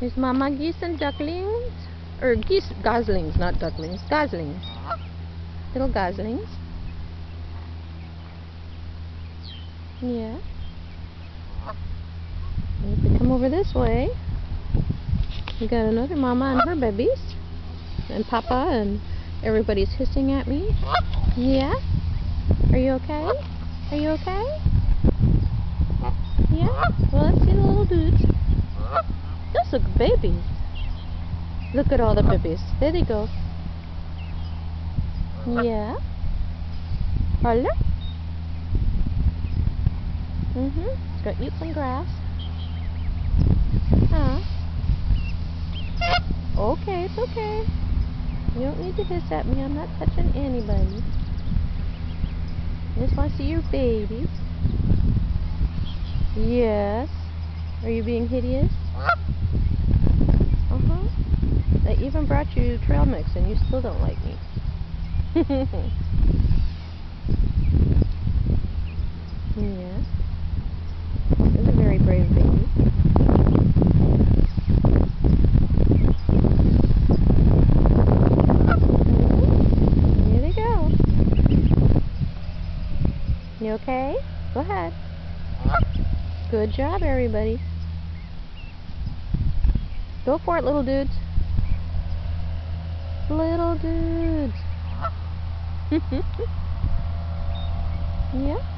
There's mama geese and ducklings. Or geese, goslings, not ducklings. Goslings. Little goslings. Yeah. If come over this way, we got another mama and her babies. And papa and everybody's hissing at me. Yeah? Are you okay? Are you okay? Yeah? Well, let's see the little dudes. Those look babies. Look at all the babies. There they go. Yeah. Hola. Mm-hmm. Go eat some grass. Huh? Okay, it's okay. You don't need to hiss at me. I'm not touching anybody. I just want to see your babies. Yes. Are you being hideous? Uh-huh. I even brought you trail mix and you still don't like me. yeah. That's a very brave baby. Here they go. You okay? Go ahead. Good job, everybody. Go for it, little dudes. Little dudes. yeah.